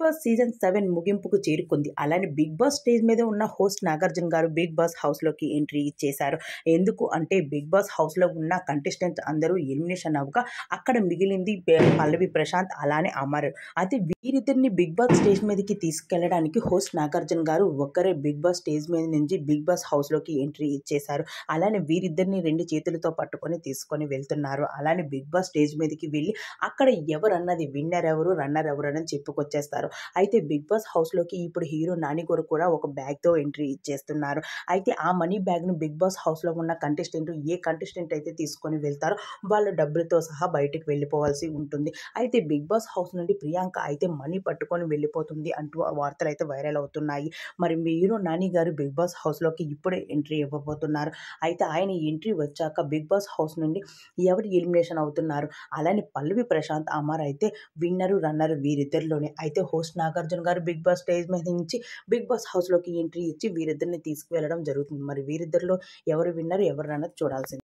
Boss season seven ముగింపుకు చేరుకుంది. అలానే బిగ్ బాస్ స్టేజ్ మీద ఉన్న హోస్ట్ నాగార్జున గారు బిగ్ బాస్ హౌస్లోకి ఎంట్రీ ఇచ్చేశారు. ఎందుకు అంటే బిగ్ బాస్ హౌస్లో ఉన్న కంటెస్టెంట్స్ అందరూ ఎలిమినేషన్ అవ్వగా అక్కడ మిగిలింది పల్లవి ప్రశాంత్ అలానే అమర్. అయితే వీరిద్దరిని బిగ్ బాస్ స్టేజ్ మీదకి తీసుకెళ్ళడానికి హోస్ట్ నాగార్జున గారు ఒక్కరే బిగ్ బాస్ స్టేజ్ మీద నుంచి బిగ్ బాస్ హౌస్లోకి ఎంట్రీ ఇచ్చేశారు. అలానే వీరిద్దరిని రెండు చేతులతో పట్టుకొని తీసుకొని వెళ్తున్నారు. అలానే బిగ్ బాస్ స్టేజ్ మీదకి వెళ్ళి అక్కడ ఎవరు అన్నది విన్నర్ ఎవరు రన్నర్ ఎవరు అని చెప్పుకొచ్చేస్తారు. అయితే బిగ్ బాస్ హౌస్లోకి ఇప్పుడు హీరో నాని గారు కూడా ఒక బ్యాగ్తో ఎంట్రీ ఇచ్చేస్తున్నారు. అయితే ఆ మనీ బ్యాగ్ను బిగ్ బాస్ హౌస్లో ఉన్న కంటెస్టెంట్ ఏ కంటెస్టెంట్ అయితే తీసుకొని వెళ్తారో వాళ్ళ డబ్బులతో సహా బయటికి వెళ్ళిపోవాల్సి ఉంటుంది. అయితే బిగ్ బాస్ హౌస్ నుండి ప్రియాంక అయితే మనీ పట్టుకొని వెళ్ళిపోతుంది అంటూ వార్తలు అయితే వైరల్ అవుతున్నాయి. మరి మీరు హీరో నాని గారు బిగ్ బాస్ హౌస్లోకి ఇప్పుడే ఎంట్రీ ఇవ్వబోతున్నారు. అయితే ఆయన ఎంట్రీ వచ్చాక బిగ్ బాస్ హౌస్ నుండి ఎవరు ఎలిమినేషన్ అవుతున్నారు? అలానే పల్లవి ప్రశాంత్ అమర్ అయితే విన్నరు రన్నరు వీరిద్దరిలోనే. అయితే హోస్ట్ నాగార్జున గారు బిగ్ బాస్ స్టేజ్ మీద నుంచి బిగ్ బాస్ హౌస్లోకి ఎంట్రీ ఇచ్చి వీరిద్దరిని తీసుకువెళ్ళడం జరుగుతుంది. మరి వీరిద్దరిలో ఎవరు విన్నారు ఎవరు అన్నది చూడాల్సింది.